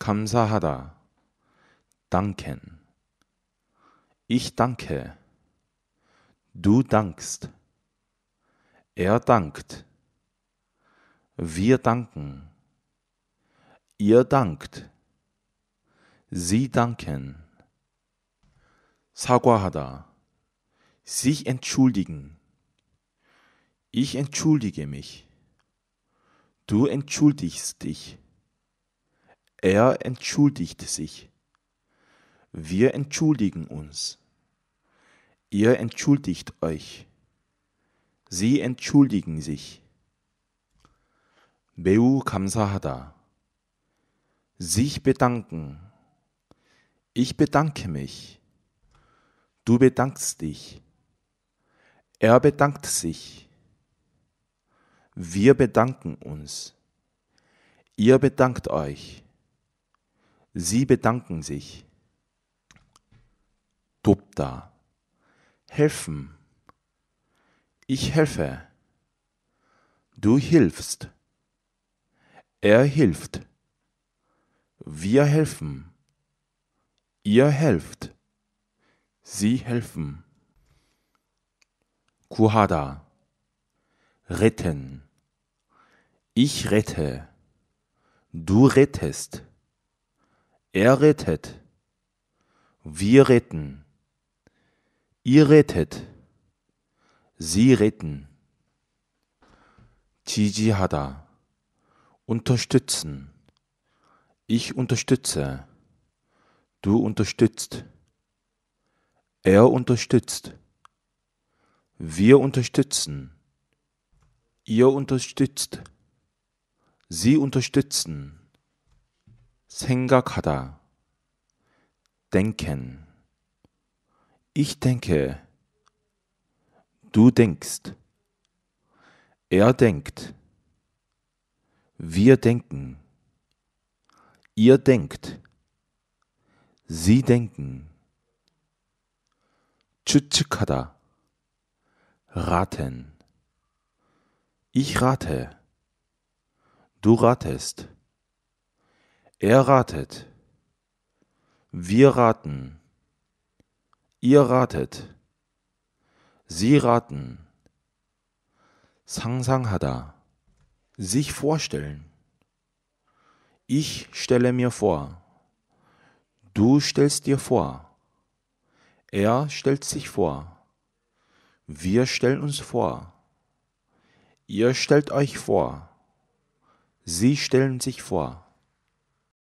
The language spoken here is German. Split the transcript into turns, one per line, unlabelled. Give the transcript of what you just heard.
감사하다. danken. Ich danke. Du dankst. Er dankt. Wir danken. Ihr dankt. Sie danken. 사과하다. Sich entschuldigen. Ich entschuldige mich. Du entschuldigst dich. Er entschuldigt sich. Wir entschuldigen uns. Ihr entschuldigt euch. Sie entschuldigen sich. 매우 감사하다. Sich bedanken. Ich bedanke mich. Du bedankst dich. Er bedankt sich. Wir bedanken uns. Ihr bedankt euch. Sie bedanken sich. Tupta. Helfen. Ich helfe. Du hilfst. Er hilft. Wir helfen. Ihr helft. Sie helfen. Kuhada. Retten. Ich rette. Du rettest. Er rettet. Wir retten. Ihr rettet. Sie retten. 지지하다. unterstützen. Ich unterstütze. Du unterstützt. Er unterstützt. Wir unterstützen. Ihr unterstützt. Sie unterstützen. 생각하다. denken. Ich denke. Du denkst. Er denkt. Wir denken. Ihr denkt. Sie denken. 추측하다. raten. Ich rate. Du ratest. Er ratet. Wir raten. Ihr ratet. Sie raten. 상상하다. Sich vorstellen. Ich stelle mir vor. Du stellst dir vor. Er stellt sich vor. Wir stellen uns vor. Ihr stellt euch vor. Sie stellen sich vor.